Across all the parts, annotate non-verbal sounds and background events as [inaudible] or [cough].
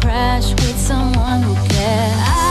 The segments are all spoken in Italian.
crash with someone who cares. I've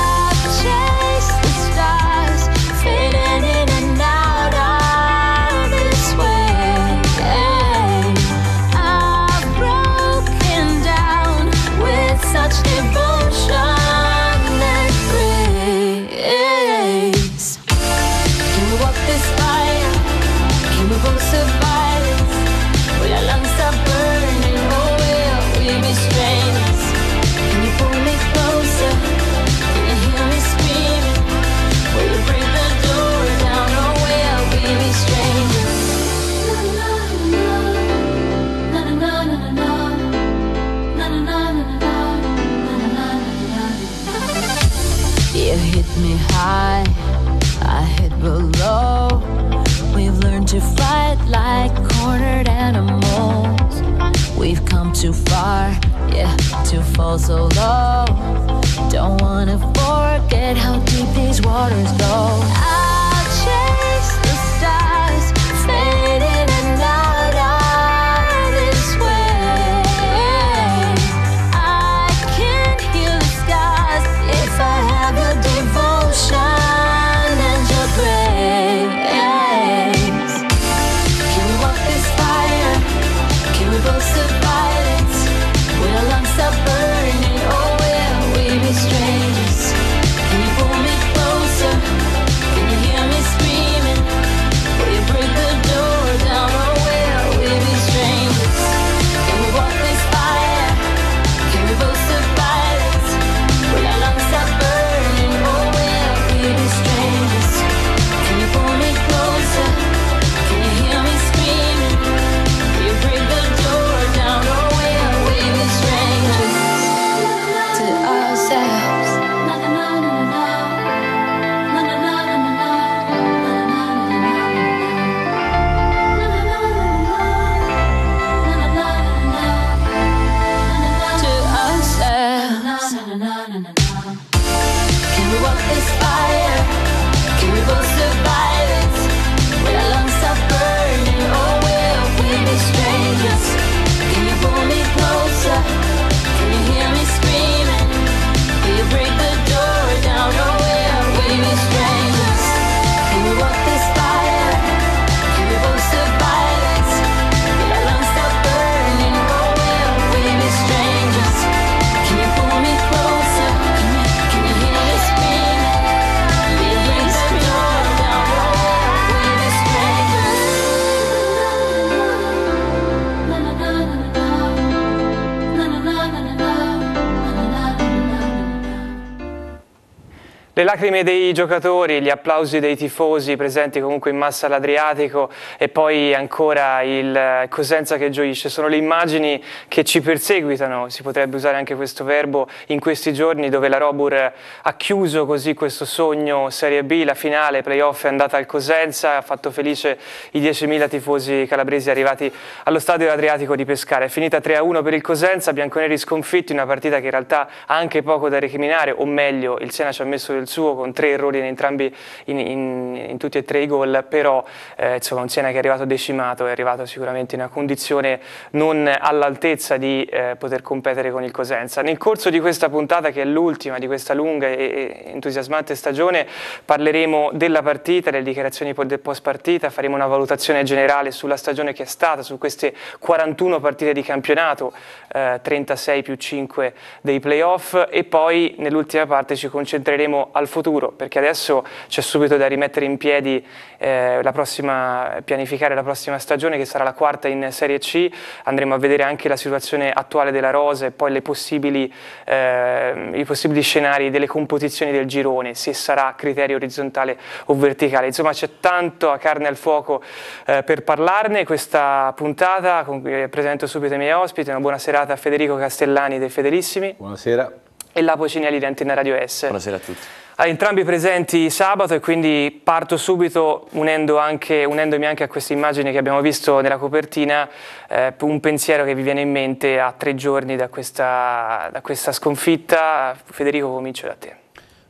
Le lacrime dei giocatori, gli applausi dei tifosi presenti comunque in massa all'Adriatico e poi ancora il Cosenza che gioisce, sono le immagini che ci perseguitano, si potrebbe usare anche questo verbo, in questi giorni dove la Robur ha chiuso così questo sogno Serie B, la finale, playoff è andata al Cosenza, ha fatto felice i 10.000 tifosi calabresi arrivati allo stadio Adriatico di Pescara. È finita 3-1 per il Cosenza, bianconeri sconfitti, una partita che in realtà ha anche poco da recriminare, o meglio il Siena ci ha messo del suo con tre errori in entrambi in, in- in tutti e tre i gol, però eh, insomma un Siena che è arrivato decimato, è arrivato sicuramente in una condizione non all'altezza di eh, poter competere con il Cosenza. Nel corso di questa puntata, che è l'ultima di questa lunga e, e entusiasmante stagione, parleremo della partita, delle dichiarazioni del post partita, faremo una valutazione generale sulla stagione che è stata, su queste 41 partite di campionato, eh, 36 più 5 dei playoff e poi nell'ultima parte ci concentreremo al futuro perché adesso c'è subito da rimettere in piedi eh, la prossima, pianificare la prossima stagione che sarà la quarta in Serie C, andremo a vedere anche la situazione attuale della rosa e poi le possibili, eh, i possibili scenari delle composizioni del girone, se sarà criterio orizzontale o verticale. Insomma c'è tanto a carne al fuoco eh, per parlarne questa puntata, con cui presento subito i miei ospiti, una buona serata a Federico Castellani dei Fedelissimi Buonasera. e Lapo Cinelli di Antenna Radio S. Buonasera a tutti. A entrambi presenti sabato e quindi parto subito unendo anche, unendomi anche a queste immagini che abbiamo visto nella copertina, eh, un pensiero che vi viene in mente a tre giorni da questa, da questa sconfitta. Federico, comincio da te.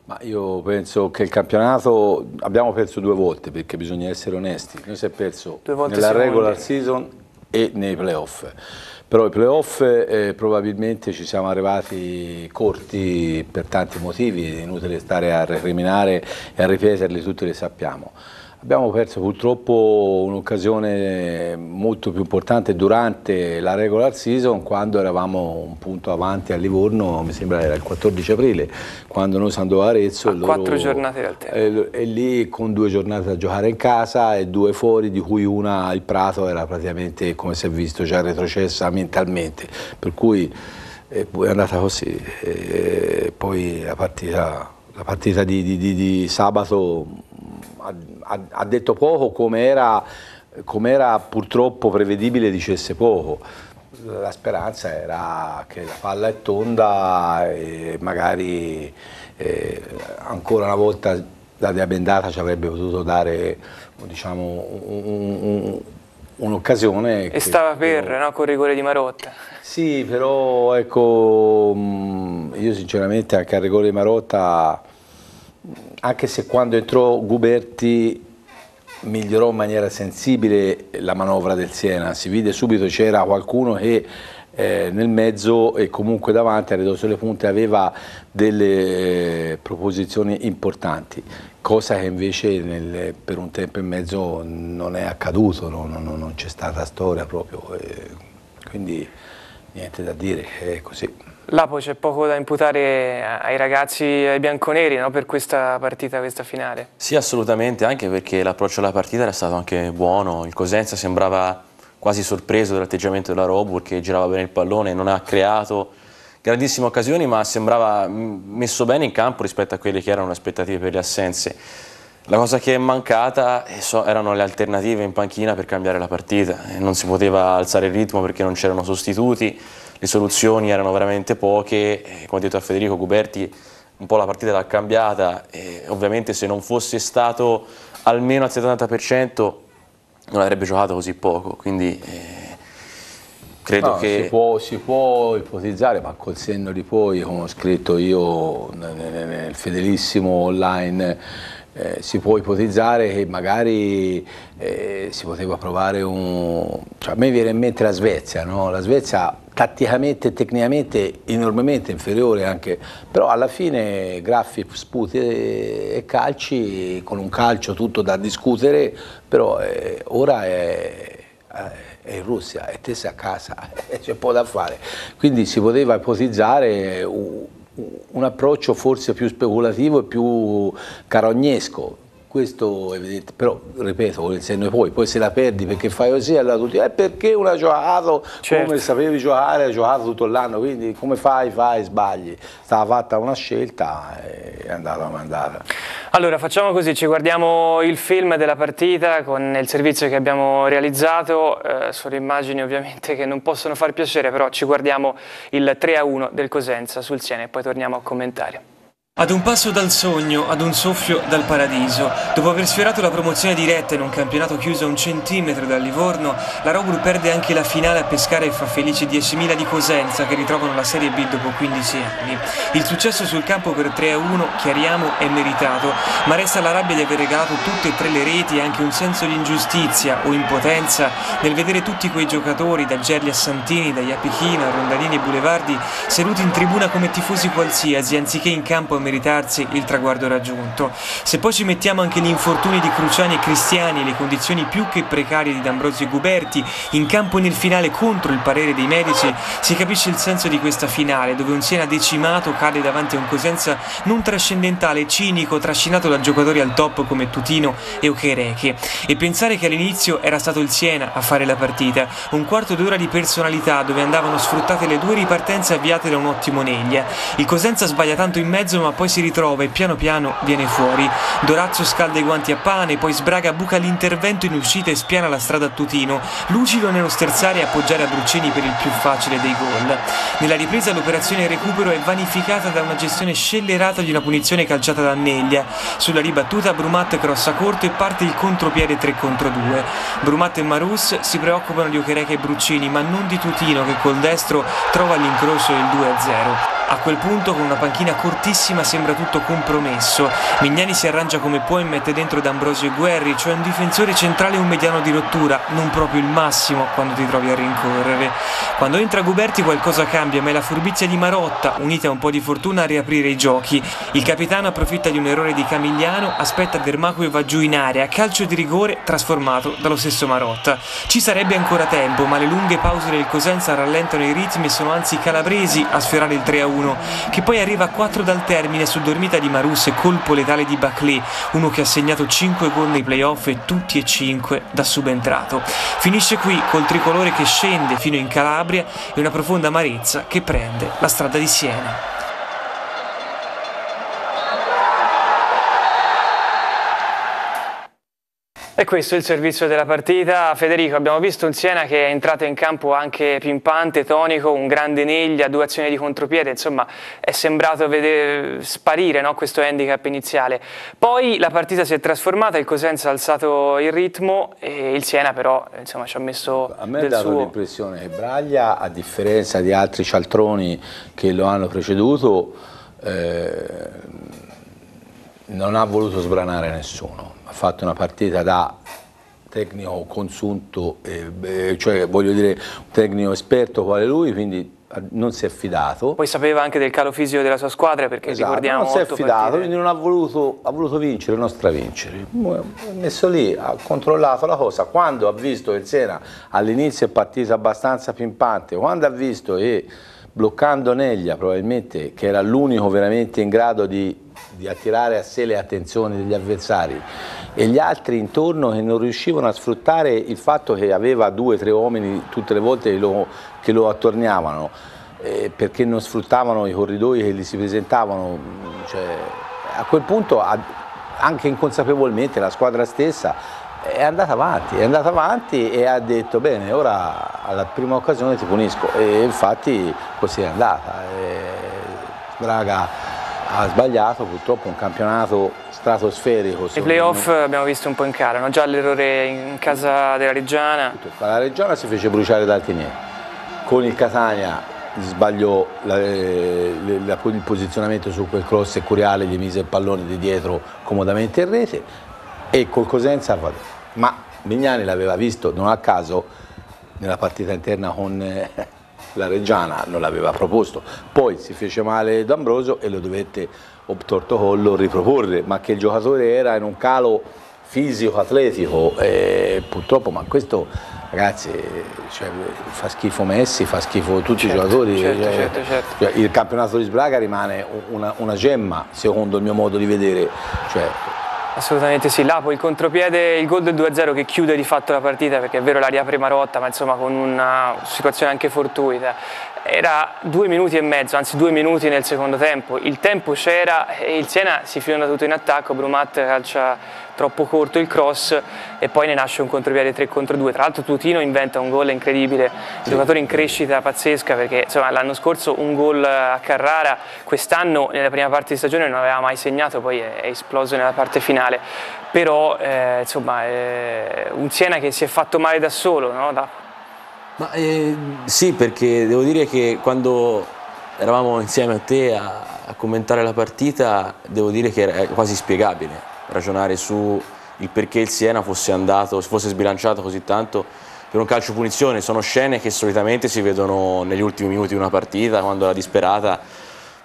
Ma io penso che il campionato abbiamo perso due volte perché bisogna essere onesti. Noi si è perso nella regular season e nei playoff però i playoff eh, probabilmente ci siamo arrivati corti per tanti motivi, è inutile stare a recriminare e a ripeterli, tutti li sappiamo. Abbiamo perso purtroppo un'occasione molto più importante durante la regular season quando eravamo un punto avanti a Livorno, mi sembra era il 14 aprile, quando noi siamo andati a Arezzo. A quattro giornate dal tempo. E, e, lì con due giornate da giocare in casa e due fuori, di cui una il Prato era praticamente, come si è visto, già retrocessa mentalmente. Per cui eh, è andata così. E poi la partita, la partita di, di, di, di sabato ha, ha detto poco come era, com era purtroppo prevedibile dicesse poco. La speranza era che la palla è tonda e magari eh, ancora una volta la Diabendata ci avrebbe potuto dare diciamo, un'occasione. Un, e stava per, no, con il rigore di Marotta. Sì, però ecco, io sinceramente anche al rigore di Marotta anche se quando entrò Guberti migliorò in maniera sensibile la manovra del Siena, si vide subito c'era qualcuno che eh, nel mezzo e comunque davanti a ridosso delle punte aveva delle eh, proposizioni importanti, cosa che invece nel, per un tempo e mezzo non è accaduto, non, non, non c'è stata storia proprio, eh, quindi niente da dire, è così. Là poi c'è poco da imputare ai ragazzi, ai bianconeri no? per questa partita, questa finale. Sì, assolutamente, anche perché l'approccio alla partita era stato anche buono. Il Cosenza sembrava quasi sorpreso dall'atteggiamento della Robur che girava bene il pallone, non ha creato grandissime occasioni ma sembrava messo bene in campo rispetto a quelle che erano le aspettative per le assenze. La cosa che è mancata eh, erano le alternative in panchina per cambiare la partita, non si poteva alzare il ritmo perché non c'erano sostituti, le soluzioni erano veramente poche, come ha detto a Federico Guberti un po' la partita l'ha cambiata e ovviamente se non fosse stato almeno al 70% non avrebbe giocato così poco, quindi eh, credo no, che... Si può, si può, ipotizzare, ma col senno di poi, come ho scritto io nel, nel fedelissimo online, eh, si può ipotizzare che magari eh, si poteva provare un... Cioè, a me viene in mente la Svezia, no? la Svezia tatticamente e tecnicamente enormemente inferiore anche, però alla fine graffi, sputi e calci, con un calcio tutto da discutere, però eh, ora è, è, in Russia e te sei a casa, [laughs] c'è poco da fare, quindi si poteva ipotizzare un, un approccio forse più speculativo e più carognesco, questo è evidente, però ripeto, con il senno e poi, poi se la perdi perché fai così, allora tutti, eh perché una giocato certo. come sapevi giocare, hai giocato tutto l'anno, quindi come fai, fai, sbagli. Stava fatta una scelta e è andata mandata. Allora facciamo così, ci guardiamo il film della partita con il servizio che abbiamo realizzato, eh, sono immagini ovviamente che non possono far piacere, però ci guardiamo il 3-1 del Cosenza sul Siena e poi torniamo a commentare. Ad un passo dal sogno, ad un soffio dal paradiso, dopo aver sfiorato la promozione diretta in un campionato chiuso a un centimetro dal Livorno, la Robur perde anche la finale a pescare e fa felici 10.000 di Cosenza che ritrovano la Serie B dopo 15 anni. Il successo sul campo per 3-1, chiariamo, è meritato, ma resta la rabbia di aver regalato tutte e tre le reti e anche un senso di ingiustizia o impotenza nel vedere tutti quei giocatori, da Gerli a Santini, da Iapichina, Rondalini e Boulevardi, seduti in tribuna come tifosi qualsiasi, anziché in campo a meritarsi il traguardo raggiunto. Se poi ci mettiamo anche gli infortuni di Cruciani e Cristiani e le condizioni più che precarie di D'Ambrosio e Guberti, in campo nel finale contro il parere dei medici, si capisce il senso di questa finale, dove un Siena decimato cade davanti a un Cosenza non trascendentale, cinico, trascinato da giocatori al top come Tutino e Okereke. E pensare che all'inizio era stato il Siena a fare la partita, un quarto d'ora di personalità dove andavano sfruttate le due ripartenze avviate da un ottimo Neglia. Il Cosenza sbaglia tanto in mezzo ma poi si ritrova e piano piano viene fuori. Dorazzo scalda i guanti a pane, poi Sbraga buca l'intervento in uscita e spiana la strada a Tutino, lucido nello sterzare e appoggiare a Bruccini per il più facile dei gol. Nella ripresa l'operazione recupero è vanificata da una gestione scellerata di una punizione calciata da Neglia. Sulla ribattuta Brumat crossa corto e parte il contropiede 3 contro 2. Brumat e Marus si preoccupano di Ochereca e Bruccini, ma non di Tutino che col destro trova all'incrocio il 2-0. A quel punto con una panchina cortissima sembra tutto compromesso. Mignani si arrangia come può e mette dentro D'Ambrosio e Guerri, cioè un difensore centrale e un mediano di rottura, non proprio il massimo quando ti trovi a rincorrere. Quando entra Guberti qualcosa cambia, ma è la furbizia di Marotta, unita a un po' di fortuna a riaprire i giochi. Il capitano approfitta di un errore di Camigliano, aspetta Dermaco e va giù in area, calcio di rigore trasformato dallo stesso Marotta. Ci sarebbe ancora tempo, ma le lunghe pause del Cosenza rallentano i ritmi e sono anzi i calabresi a sferrare il 3-1 che poi arriva a 4 dal termine su dormita di Marus e colpo letale di Baclé, uno che ha segnato 5 gol nei playoff e tutti e 5 da subentrato. Finisce qui col tricolore che scende fino in Calabria e una profonda amarezza che prende la strada di Siena. E questo è il servizio della partita. Federico, abbiamo visto un Siena che è entrato in campo anche pimpante, tonico, un grande neglia, due azioni di contropiede, insomma è sembrato vedere, sparire no, questo handicap iniziale. Poi la partita si è trasformata, il Cosenza ha alzato il ritmo e il Siena però insomma, ci ha messo A me ha dato l'impressione che Braglia, a differenza di altri cialtroni che lo hanno preceduto, eh, non ha voluto sbranare nessuno ha fatto una partita da tecnico consunto, eh, cioè voglio dire un tecnico esperto quale lui, quindi non si è fidato. Poi sapeva anche del calo fisico della sua squadra perché esatto, ricordiamo non si è fidato, partite. quindi non ha voluto, ha voluto vincere, non stravincere. Ha messo lì, ha controllato la cosa, quando ha visto che il Sena all'inizio è partita abbastanza pimpante, quando ha visto che bloccando Neglia probabilmente che era l'unico veramente in grado di, di attirare a sé le attenzioni degli avversari. E gli altri intorno che non riuscivano a sfruttare il fatto che aveva due o tre uomini tutte le volte che lo, che lo attorniavano eh, perché non sfruttavano i corridoi che gli si presentavano. Cioè, a quel punto anche inconsapevolmente la squadra stessa è andata avanti, è andata avanti e ha detto bene ora alla prima occasione ti punisco e infatti così è andata. Braga ha sbagliato purtroppo un campionato stratosferico. I playoff abbiamo visto un po' in cara, no? già l'errore in casa della Reggiana. La Reggiana si fece bruciare da Altinier, con il Catania sbagliò la, la, il posizionamento su quel cross e Curiale gli mise il pallone di dietro comodamente in rete e col Cosenza ma Mignani l'aveva visto non a caso nella partita interna con eh, la Reggiana non l'aveva proposto, poi si fece male D'Ambrosio e lo dovette obtorto collo riproporre, ma che il giocatore era in un calo fisico, atletico, e purtroppo, ma questo ragazzi cioè, fa schifo Messi, fa schifo tutti certo, i giocatori, certo, cioè, certo, certo. Cioè, il campionato di Sbraga rimane una, una, gemma secondo il mio modo di vedere. Assolutamente sì, Lapo il contropiede, il gol del 2-0 che chiude di fatto la partita perché è vero la riapre rotta ma insomma con una situazione anche fortuita. Era due minuti e mezzo, anzi due minuti nel secondo tempo, il tempo c'era e il Siena si fionda tutto in attacco, Brumat calcia troppo corto il cross e poi ne nasce un contropiede 3 contro 2, tra l'altro Tutino inventa un gol incredibile, un giocatore in crescita pazzesca perché l'anno scorso un gol a Carrara, quest'anno nella prima parte di stagione non aveva mai segnato, poi è, è esploso nella parte finale, però eh, insomma è un Siena che si è fatto male da solo, no? da, ma, eh, sì, perché devo dire che quando eravamo insieme a te a, a, commentare la partita, devo dire che era quasi spiegabile ragionare su il perché il Siena fosse andato, fosse sbilanciato così tanto per un calcio punizione. Sono scene che solitamente si vedono negli ultimi minuti di una partita, quando la disperata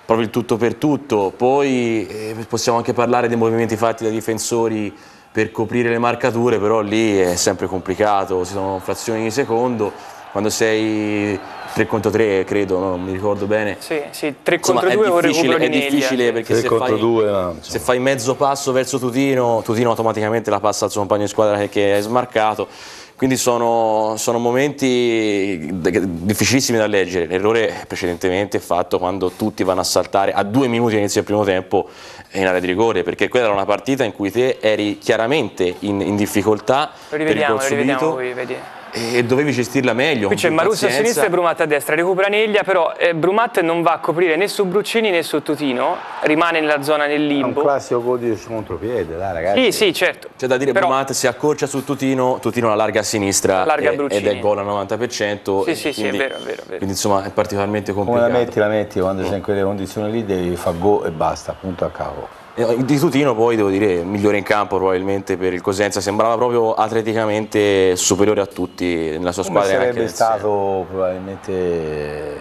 proprio il tutto per tutto. Poi eh, possiamo anche parlare dei movimenti fatti dai difensori per coprire le marcature, però lì è sempre complicato, si sono frazioni di secondo quando sei 3 contro 3 credo, no? non mi ricordo bene. Sì, sì, 3 Insomma, contro è 2 con difficile, è difficile perché 3 se contro fai, 2, no, insomma. se fai mezzo passo verso Tutino, Tutino automaticamente la passa al suo compagno di squadra che- è smarcato. Quindi sono, sono momenti difficilissimi da leggere. L'errore precedentemente è fatto quando tutti vanno a saltare a due minuti all'inizio del primo tempo in area di rigore, perché quella era una partita in cui te eri chiaramente in, in difficoltà Lo per il rivediamo, lo rivediamo subito qui, vedi. E dovevi gestirla meglio. Qui c'è più Maruzza a sinistra e Brumat a destra, recupera Neglia, però eh, Brumat non va a coprire né su Bruccini né su Tutino, rimane nella zona nel È un limbo. classico gol di contropiede, dai ragazzi. Sì, sì, certo. C'è da dire Però- Brumat si accorcia su Tutino, Tutino la larga a sinistra Larga e- ed è gol al 90%. Sì, sì, sì, è quindi- vero, è vero, è vero. Quindi insomma è particolarmente Come complicato. la metti, la metti, quando sei in quelle condizioni lì devi fare go e basta, punto a capo. Eh, Di Tutino poi devo dire migliore in campo probabilmente per il Cosenza, sembrava proprio atleticamente superiore a tutti nella sua Come squadra. e anche sarebbe stato probabilmente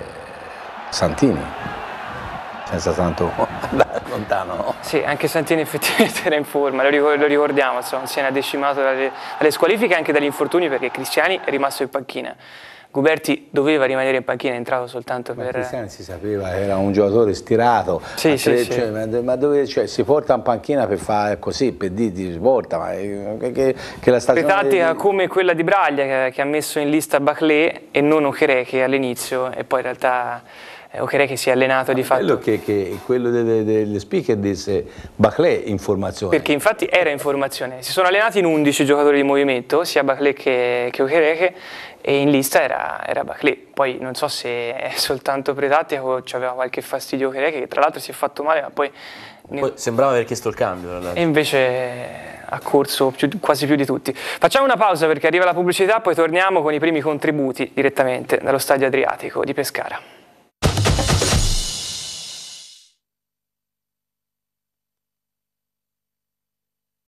Santini, senza tanto [laughs] andare lontano, no? Sì, anche Santini effettivamente [laughs] era in forma, lo, ricor- lo ricordiamo, insomma, si era decimato dalle, dalle squalifiche e anche dagli infortuni perché Cristiani è rimasto in panchina. Guberti doveva rimanere in panchina, è entrato soltanto Ma per... Cristiani si sapeva, era un giocatore stirato, Sì, sì, tre- sì. cioè, ma, ma dove, cioè, si porta in panchina per fare così, per dirti si porta, ma è- che, che, che la stagione... tattica di- come quella di Braglia che, che ha messo in lista Baclé e non Okereke all'inizio e poi in realtà eh, Okereke si è allenato di Quello fatto che, che quello delle, delle speaker disse Baclé in formazione. perché infatti era in formazione. Si sono allenati in 11 giocatori di movimento, sia Baclé che, che Okereke e in lista era, era Baclé. Poi non so se è soltanto pretattica o aveva qualche fastidio Okereke che tra l'altro si è fatto male ma poi... Poi sembrava aver chiesto il cambio. E invece ha corso più- quasi più di tutti. Facciamo una pausa perché arriva la pubblicità, poi torniamo con i primi contributi direttamente dallo stadio Adriatico di Pescara.